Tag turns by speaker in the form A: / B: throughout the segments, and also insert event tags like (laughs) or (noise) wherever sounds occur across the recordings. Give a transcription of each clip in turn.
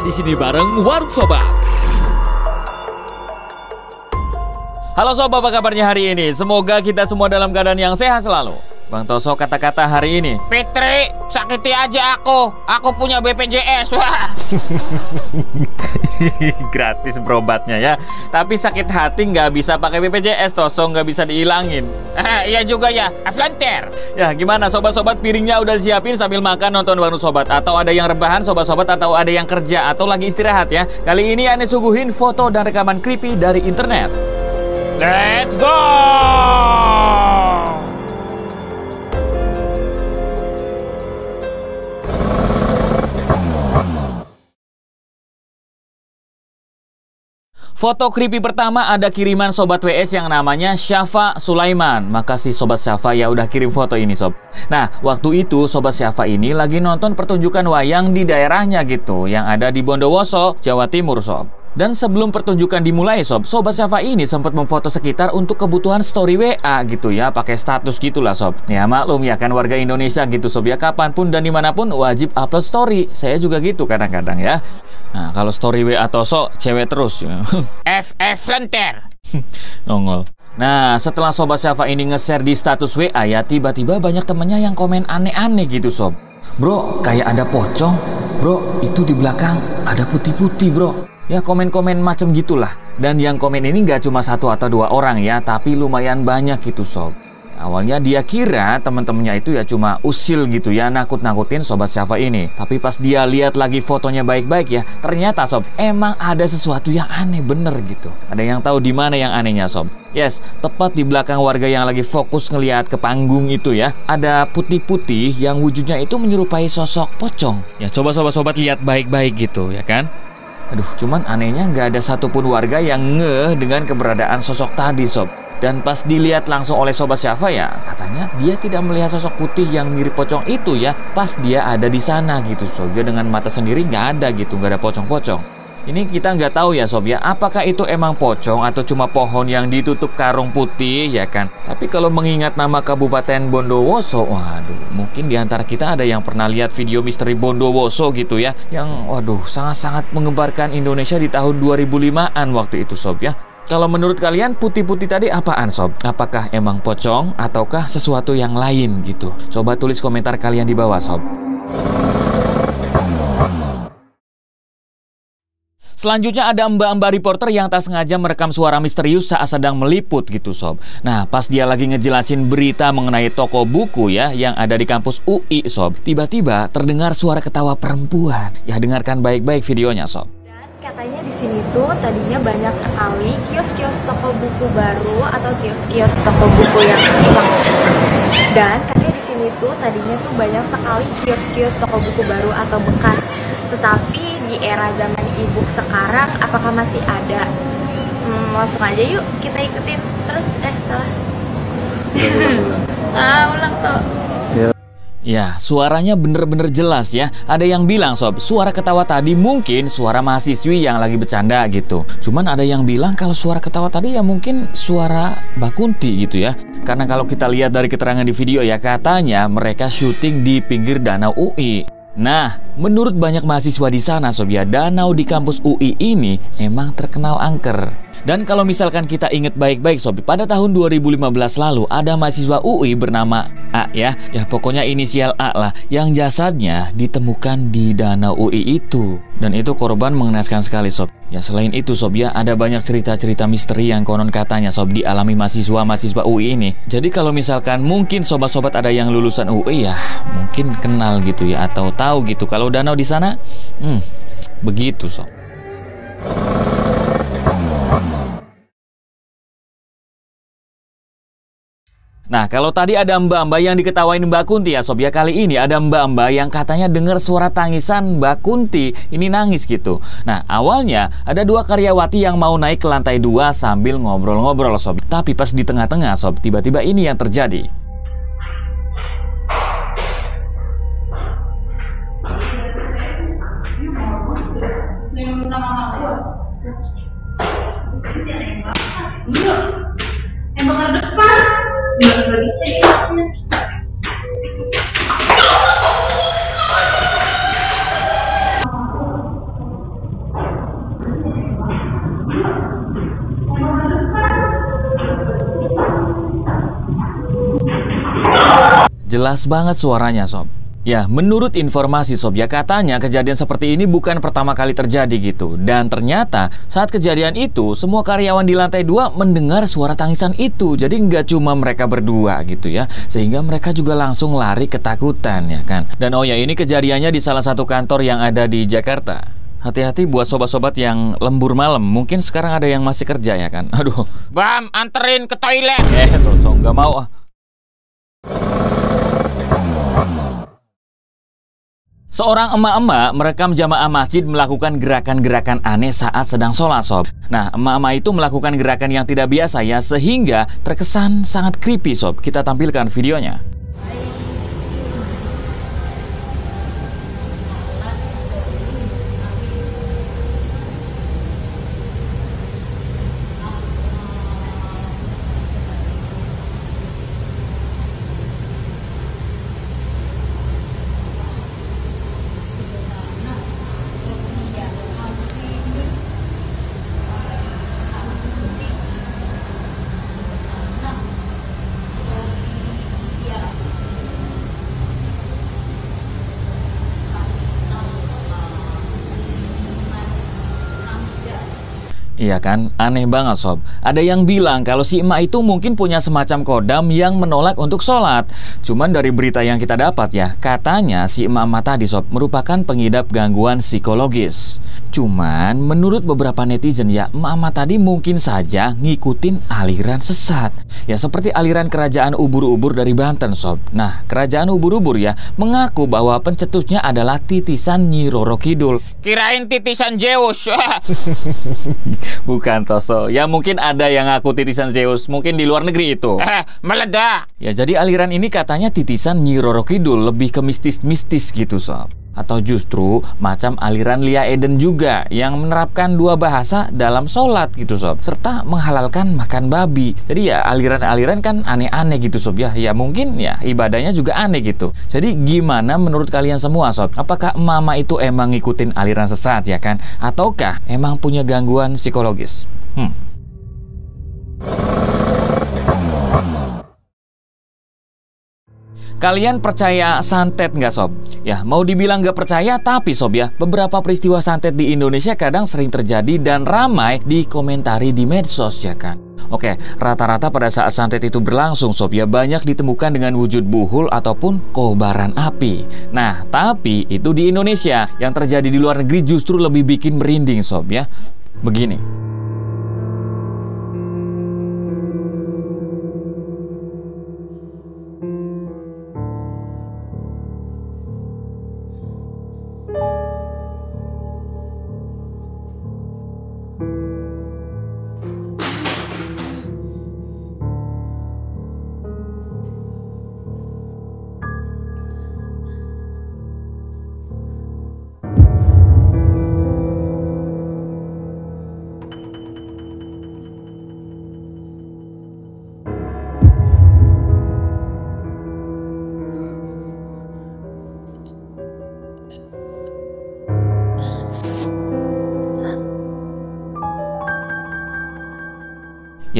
A: di sini bareng Warung Sobat. Halo sobat, apa kabarnya hari ini? Semoga kita semua dalam keadaan yang sehat selalu. Bang Toso kata-kata hari ini.
B: Fitri, sakiti aja aku. Aku punya BPJS. Wah. (laughs)
A: Gratis berobatnya ya. Tapi sakit hati nggak bisa pakai BPJS, Toso nggak bisa dihilangin. (laughs)
B: Iya juga ya, Aflanter.
A: Ya gimana sobat-sobat piringnya udah disiapin sambil makan nonton warung sobat Atau ada yang rebahan sobat-sobat atau ada yang kerja atau lagi istirahat ya Kali ini aneh suguhin foto dan rekaman creepy dari internet
B: Let's go.
A: Foto creepy pertama ada kiriman sobat WS yang namanya Syafa Sulaiman. Makasih sobat Syafa ya udah kirim foto ini sob. Nah, waktu itu sobat Syafa ini lagi nonton pertunjukan wayang di daerahnya gitu, yang ada di Bondowoso, Jawa Timur sob. Dan sebelum pertunjukan dimulai sob, Sobat Syafa ini sempat memfoto sekitar untuk kebutuhan story WA gitu ya, pakai status gitulah sob. Ya maklum ya kan warga Indonesia gitu sob ya, kapan pun dan di mana pun wajib upload story. Saya juga gitu kadang-kadang ya. Nah kalau story WA Toso, cewek terus ya. (laughs)
B: F Aflanter. (laughs)
A: Nongol. Nah, setelah Sobat Syafa ini nge-share di status WA ya, tiba-tiba banyak temennya yang komen aneh-aneh gitu sob. Bro, kayak ada pocong. Bro, itu di belakang ada putih-putih bro. Ya komen-komen macam gitulah. Dan yang komen ini nggak cuma satu atau dua orang ya, tapi lumayan banyak gitu sob. Awalnya dia kira teman-temannya itu ya cuma usil gitu ya nakut-nakutin sobat Syafa ini. Tapi pas dia lihat lagi fotonya baik-baik ya, ternyata sob emang ada sesuatu yang aneh bener gitu. Ada yang tahu di mana yang anehnya sob? Yes, tepat di belakang warga yang lagi fokus ngelihat ke panggung itu ya, ada putih-putih yang wujudnya itu menyerupai sosok pocong. Ya coba sobat-sobat lihat baik-baik gitu ya kan? Aduh, cuman anehnya nggak ada satupun warga yang ngeh dengan keberadaan sosok tadi sob. Dan pas dilihat langsung oleh Sobat Syafa ya, katanya dia tidak melihat sosok putih yang mirip pocong itu ya, pas dia ada di sana gitu sob. Dia dengan mata sendiri nggak ada gitu, nggak ada pocong-pocong. Ini kita nggak tahu ya sob ya, apakah itu emang pocong atau cuma pohon yang ditutup karung putih ya kan? Tapi kalau mengingat nama Kabupaten Bondowoso, waduh, mungkin di antara kita ada yang pernah lihat video misteri Bondowoso gitu ya, yang waduh sangat-sangat mengembarkan Indonesia di tahun 2005-an waktu itu sob ya. Kalau menurut kalian putih-putih tadi apaan sob? Apakah emang pocong ataukah sesuatu yang lain gitu? Coba tulis komentar kalian di bawah sob. Selanjutnya ada mbak-mbak reporter yang tak sengaja merekam suara misterius saat sedang meliput gitu sob. Nah pas dia lagi ngejelasin berita mengenai toko buku ya yang ada di kampus UI sob. Tiba-tiba terdengar suara ketawa perempuan. Ya dengarkan baik-baik videonya sob.
C: Katanya di sini tuh tadinya banyak sekali kios-kios toko buku baru atau kios-kios toko buku yang lengkap. Dan katanya di sini tuh tadinya tuh banyak sekali kios-kios toko buku baru atau bekas. Tetapi di era zaman e-book sekarang apakah masih ada? Hmm, langsung aja yuk kita ikutin terus eh salah. (laughs) ah ulang tuh.
A: Ya, suaranya bener-bener jelas ya. Ada yang bilang sob, suara ketawa tadi mungkin suara mahasiswi yang lagi bercanda gitu. Cuman ada yang bilang kalau suara ketawa tadi ya mungkin suara Bakunti gitu ya. Karena kalau kita lihat dari keterangan di video ya katanya mereka syuting di pinggir danau UI. Nah, menurut banyak mahasiswa di sana sob ya, danau di kampus UI ini emang terkenal angker. Dan kalau misalkan kita ingat baik-baik sob, pada tahun 2015 lalu ada mahasiswa UI bernama A ya. Ya pokoknya inisial A lah yang jasadnya ditemukan di danau UI itu. Dan itu korban mengenaskan sekali sob. Ya selain itu sob ya ada banyak cerita-cerita misteri yang konon katanya sob dialami mahasiswa-mahasiswa UI ini. Jadi kalau misalkan mungkin sobat-sobat ada yang lulusan UI ya mungkin kenal gitu ya atau tahu gitu kalau danau di sana hmm begitu sob. Nah, kalau tadi ada mbak-mbak yang diketawain Mbak Kunti ya Sob, ya kali ini ada mbak-mbak yang katanya dengar suara tangisan Mbak Kunti. Ini nangis gitu. Nah, awalnya ada dua karyawati yang mau naik ke lantai dua sambil ngobrol-ngobrol Sob. Tapi pas di tengah-tengah Sob, tiba-tiba ini yang terjadi. Jelas banget suaranya sob. Ya, menurut informasi Sob, ya katanya kejadian seperti ini bukan pertama kali terjadi gitu. Dan ternyata saat kejadian itu, semua karyawan di lantai dua mendengar suara tangisan itu. Jadi nggak cuma mereka berdua gitu ya. Sehingga mereka juga langsung lari ketakutan ya kan. Dan oh ya, ini kejadiannya di salah satu kantor yang ada di Jakarta. Hati-hati buat sobat-sobat yang lembur malam. Mungkin sekarang ada yang masih kerja ya kan. (laughs) Aduh.
B: Bam, anterin ke toilet.
A: Eh, Tosong nggak mau ah. Seorang emak-emak merekam jamaah masjid melakukan gerakan-gerakan aneh saat sedang sholat sob. Nah, emak-emak itu melakukan gerakan yang tidak biasa ya, sehingga terkesan sangat creepy sob. Kita tampilkan videonya. Iya kan? Aneh banget sob. Ada yang bilang kalau si emak itu mungkin punya semacam kodam yang menolak untuk sholat. Cuman dari berita yang kita dapat ya, katanya si emak-emak tadi sob merupakan pengidap gangguan psikologis. Cuman menurut beberapa netizen ya, emak-emak tadi mungkin saja ngikutin aliran sesat. Ya seperti aliran kerajaan ubur-ubur dari Banten sob. Nah, kerajaan ubur-ubur ya mengaku bahwa pencetusnya adalah titisan Nyi Roro Kidul.
B: Kirain titisan Zeus. (laughs)
A: Bukan Toso. Ya mungkin ada yang ngaku titisan Zeus, mungkin di luar negeri itu.
B: Eh, meledak.
A: Ya jadi aliran ini katanya titisan Nyi Roro Kidul lebih ke mistis-mistis gitu sob. Atau justru macam aliran Lia Eden juga yang menerapkan dua bahasa dalam sholat gitu sob. Serta menghalalkan makan babi. Jadi ya aliran-aliran kan aneh-aneh gitu sob ya. Ya mungkin ya ibadahnya juga aneh gitu. Jadi gimana menurut kalian semua sob? Apakah mama itu emang ngikutin aliran sesat ya kan? Ataukah emang punya gangguan psikologis? Hmm. Kalian percaya santet nggak sob? Ya mau dibilang nggak percaya tapi sob ya Beberapa peristiwa santet di Indonesia kadang sering terjadi dan ramai dikomentari di medsos ya kan? Oke, rata-rata pada saat santet itu berlangsung sob ya banyak ditemukan dengan wujud buhul ataupun kobaran api. Nah tapi itu di Indonesia. Yang terjadi di luar negeri justru lebih bikin merinding sob ya. Begini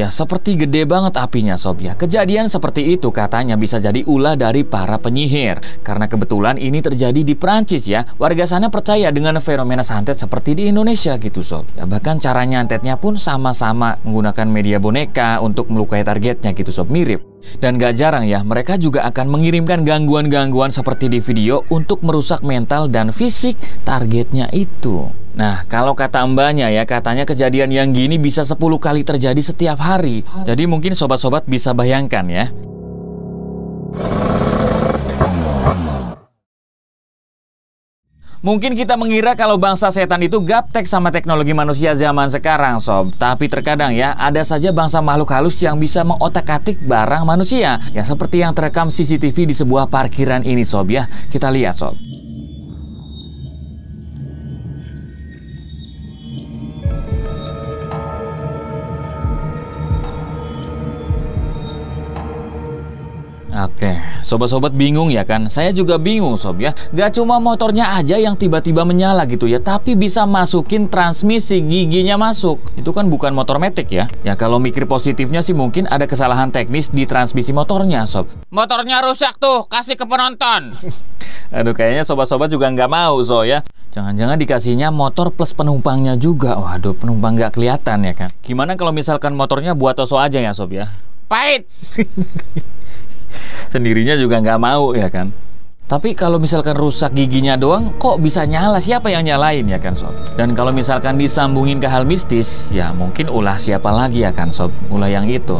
A: Ya seperti gede banget apinya sob ya. Kejadian seperti itu katanya bisa jadi ulah dari para penyihir. Karena kebetulan ini terjadi di Prancis ya. Warga sana percaya dengan fenomena santet seperti di Indonesia gitu sob. Ya, Bahkan cara nyantetnya pun sama-sama menggunakan media boneka untuk melukai targetnya gitu sob. Mirip dan gak jarang ya, mereka juga akan mengirimkan gangguan-gangguan seperti di video untuk merusak mental dan fisik targetnya itu. Nah, kalau kata mbaknya ya, katanya kejadian yang gini bisa 10 kali terjadi setiap hari. Jadi mungkin sobat-sobat bisa bayangkan ya. Mungkin kita mengira kalau bangsa setan itu gaptek sama teknologi manusia zaman sekarang, sob. Tapi terkadang ya, ada saja bangsa makhluk halus yang bisa mengotak-atik barang manusia. Ya seperti yang terekam CCTV di sebuah parkiran ini, sob ya. Kita lihat, sob. Oke, sobat-sobat bingung ya kan? Saya juga bingung sob ya. Gak cuma motornya aja yang tiba-tiba menyala gitu ya, tapi bisa masukin transmisi giginya masuk. Itu kan bukan motor metik ya. Ya kalau mikir positifnya sih mungkin ada kesalahan teknis di transmisi motornya sob.
B: Motornya rusak tuh, kasih ke penonton. (laughs)
A: Aduh kayaknya sobat-sobat juga nggak mau so ya. Jangan-jangan dikasihnya motor plus penumpangnya juga. Waduh penumpang nggak kelihatan ya kan. Gimana kalau misalkan motornya buat Oso aja ya sob ya?
B: Pahit. (laughs)
A: Sendirinya juga nggak mau ya kan. Tapi kalau misalkan rusak giginya doang, kok bisa nyala? Siapa yang nyalain ya kan sob? Dan kalau misalkan disambungin ke hal mistis, ya mungkin ulah siapa lagi ya kan sob? Ulah yang itu.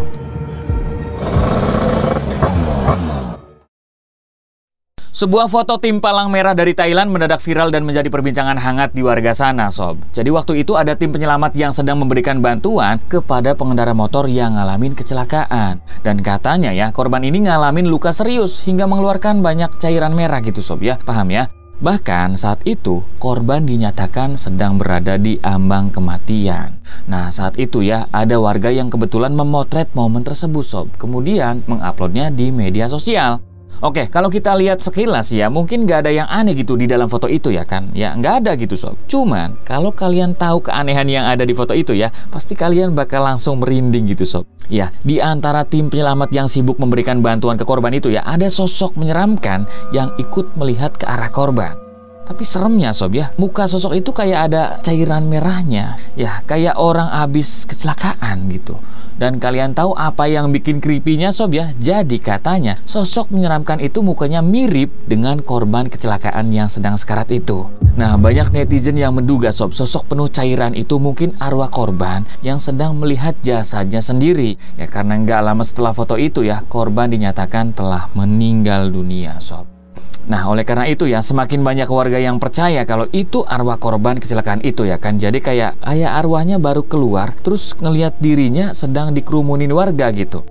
A: Sebuah foto tim palang merah dari Thailand mendadak viral dan menjadi perbincangan hangat di warga sana, sob. Jadi waktu itu ada tim penyelamat yang sedang memberikan bantuan kepada pengendara motor yang ngalamin kecelakaan. Dan katanya ya, korban ini ngalamin luka serius hingga mengeluarkan banyak cairan merah gitu, sob ya. Paham ya? Bahkan saat itu korban dinyatakan sedang berada di ambang kematian. Nah saat itu ya ada warga yang kebetulan memotret momen tersebut sob. Kemudian menguploadnya di media sosial. Oke, kalau kita lihat sekilas ya, mungkin nggak ada yang aneh gitu di dalam foto itu ya kan? Ya, nggak ada gitu sob. Cuman, kalau kalian tahu keanehan yang ada di foto itu ya, pasti kalian bakal langsung merinding gitu sob. Ya, di antara tim penyelamat yang sibuk memberikan bantuan ke korban itu ya, ada sosok menyeramkan yang ikut melihat ke arah korban. Tapi seremnya sob ya, muka sosok itu kayak ada cairan merahnya. Ya, kayak orang habis kecelakaan gitu. Dan kalian tahu apa yang bikin creepy-nya sob ya? Jadi katanya sosok menyeramkan itu mukanya mirip dengan korban kecelakaan yang sedang sekarat itu. Nah banyak netizen yang menduga sob sosok penuh cairan itu mungkin arwah korban yang sedang melihat jasadnya sendiri. Ya karena nggak lama setelah foto itu ya korban dinyatakan telah meninggal dunia sob. Nah, oleh karena itu ya, semakin banyak warga yang percaya kalau itu arwah korban kecelakaan itu ya kan. Jadi kayak ayah arwahnya baru keluar, terus ngelihat dirinya sedang dikerumunin warga gitu.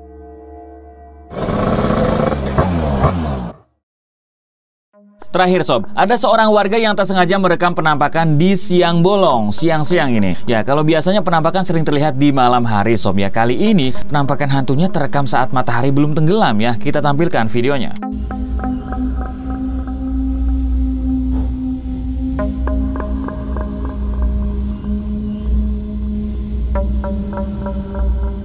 A: Terakhir sob, ada seorang warga yang tak sengaja merekam penampakan di siang bolong, siang-siang ini. Ya, kalau biasanya penampakan sering terlihat di malam hari sob ya. Kali ini penampakan hantunya terekam saat matahari belum tenggelam ya. Kita tampilkan videonya. Thank you.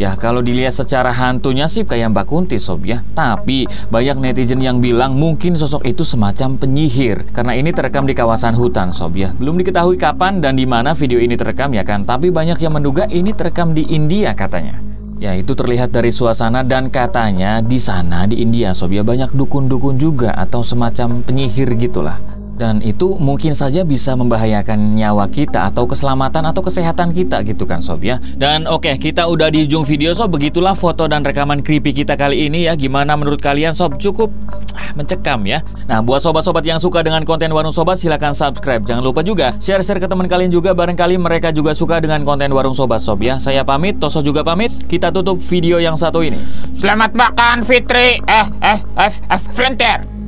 A: Ya kalau dilihat secara hantunya sih kayak Mbak Kunti sob ya. Tapi banyak netizen yang bilang mungkin sosok itu semacam penyihir. Karena ini terekam di kawasan hutan sob ya. Belum diketahui kapan dan di mana video ini terekam ya kan? Tapi banyak yang menduga ini terekam di India katanya. Ya itu terlihat dari suasana dan katanya di sana di India sob ya banyak dukun-dukun juga atau semacam penyihir gitulah dan itu mungkin saja bisa membahayakan nyawa kita atau keselamatan atau kesehatan kita gitu kan sob ya. Dan oke okay, kita udah di ujung video sob begitulah foto dan rekaman creepy kita kali ini ya. Gimana menurut kalian sob cukup ah, mencekam ya. Nah buat sobat-sobat yang suka dengan konten Warung Sobat silahkan subscribe. Jangan lupa juga share-share ke teman kalian juga barangkali mereka juga suka dengan konten Warung Sobat sob ya. Saya pamit, Toso juga pamit. Kita tutup video yang satu ini.
B: Selamat makan Fitri. Eh, eh, eh, eh, Frontier.